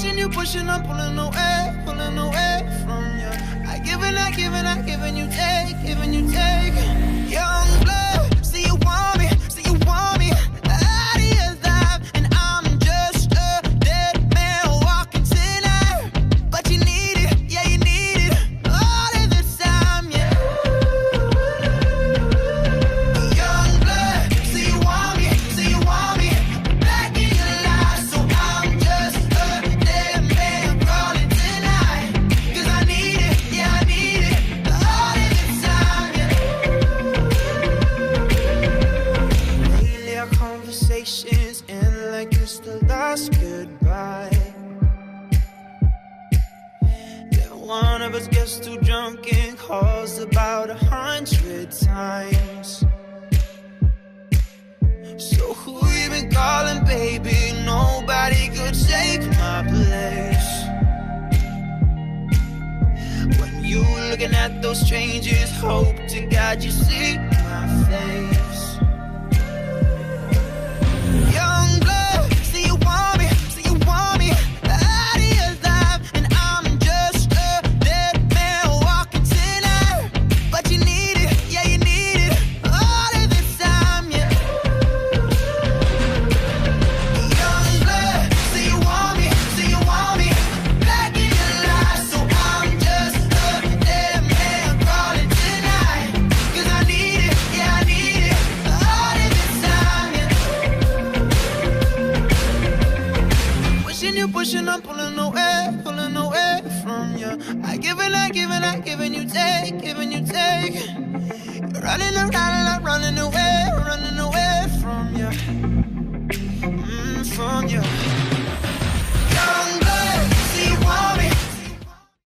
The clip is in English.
Pushing, you pushing, I'm pulling away, pulling away from you. I give and I give and I give and you one of us gets too drunk and calls about a hundred times. So who you been calling, baby? Nobody could take my place. When you looking at those strangers, hope to God you see my face. You, pushing, I'm pulling away, pulling away from you. I give and I give and I give and you take, giving you take. You're running around and running.